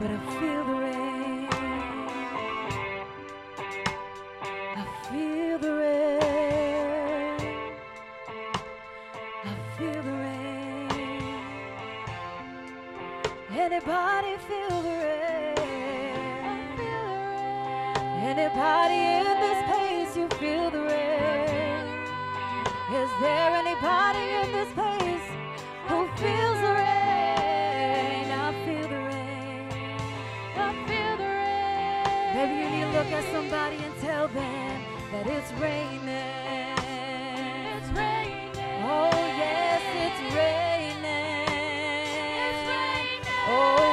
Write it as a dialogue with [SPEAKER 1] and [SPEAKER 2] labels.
[SPEAKER 1] but I feel the rain. I feel the rain. I feel the rain. Anybody feel the rain? Feel the rain. Anybody in this place, Maybe you need to look at somebody and tell them that it's raining. It's raining. Oh, yes, it's raining. It's raining. Oh,